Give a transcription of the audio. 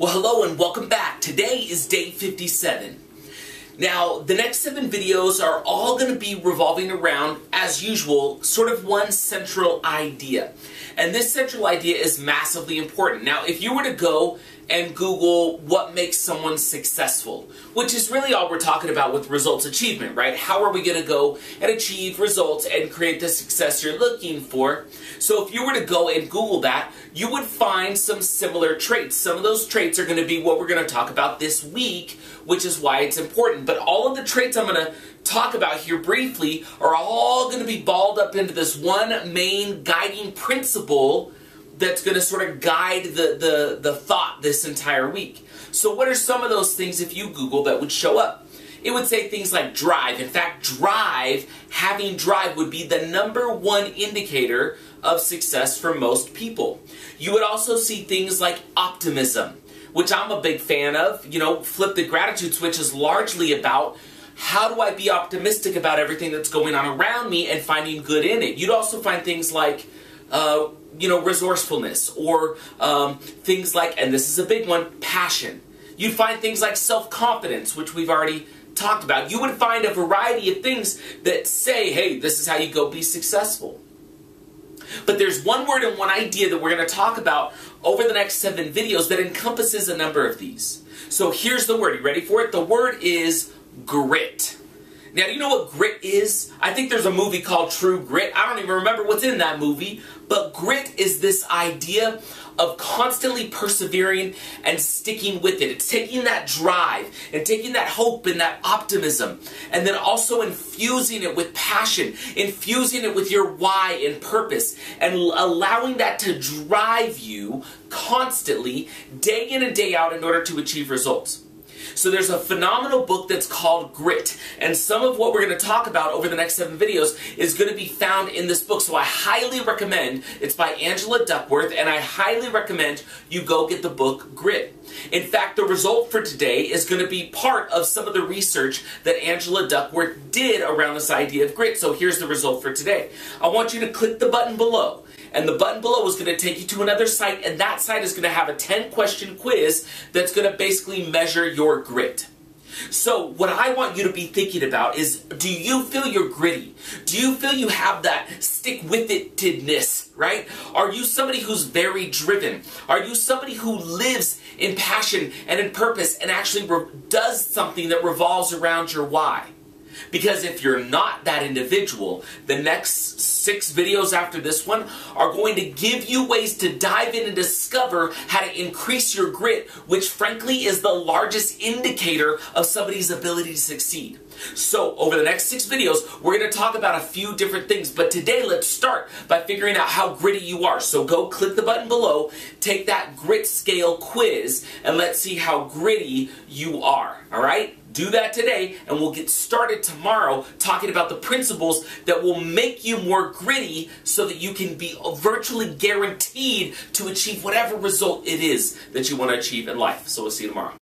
Well, hello and welcome back. Today is day 57. Now, the next seven videos are all going to be revolving around, as usual, sort of one central idea. And this central idea is massively important. Now, if you were to go and Google what makes someone successful, which is really all we're talking about with results achievement, right? How are we going to go and achieve results and create the success you're looking for? So if you were to go and Google that, you would find some similar traits. Some of those traits are going to be what we're going to talk about this week, which is why it's important. But all of the traits I'm going to talk about here briefly are all going to be balled up into this one main guiding principle that's going to sort of guide the, the, the thought this entire week. So what are some of those things if you Google that would show up? It would say things like drive. In fact, drive, having drive would be the number one indicator of success for most people. You would also see things like optimism, which I'm a big fan of. You know, flip the gratitude switch is largely about how do I be optimistic about everything that's going on around me and finding good in it. You'd also find things like uh, you know, resourcefulness or um, things like, and this is a big one, passion. You'd find things like self-confidence, which we've already talked about. You would find a variety of things that say, hey, this is how you go be successful. But there's one word and one idea that we're going to talk about over the next seven videos that encompasses a number of these. So here's the word. You ready for it? The word is grit. Now, you know what grit is? I think there's a movie called True Grit. I don't even remember what's in that movie. But grit is this idea of constantly persevering and sticking with it. It's taking that drive and taking that hope and that optimism and then also infusing it with passion, infusing it with your why and purpose and allowing that to drive you constantly day in and day out in order to achieve results. So there's a phenomenal book that's called Grit, and some of what we're going to talk about over the next seven videos is going to be found in this book. So I highly recommend, it's by Angela Duckworth, and I highly recommend you go get the book Grit. In fact, the result for today is going to be part of some of the research that Angela Duckworth did around this idea of grit. So here's the result for today. I want you to click the button below and the button below is going to take you to another site, and that site is going to have a 10 question quiz that's going to basically measure your grit. So, what I want you to be thinking about is do you feel you're gritty? Do you feel you have that stick with itness, right? Are you somebody who's very driven? Are you somebody who lives in passion and in purpose and actually does something that revolves around your why? Because if you're not that individual, the next six videos after this one are going to give you ways to dive in and discover how to increase your grit, which frankly is the largest indicator of somebody's ability to succeed. So, over the next six videos, we're going to talk about a few different things, but today let's start by figuring out how gritty you are. So go click the button below, take that grit scale quiz, and let's see how gritty you are, alright? Do that today, and we'll get started tomorrow talking about the principles that will make you more gritty so that you can be virtually guaranteed to achieve whatever result it is that you want to achieve in life. So we'll see you tomorrow.